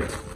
you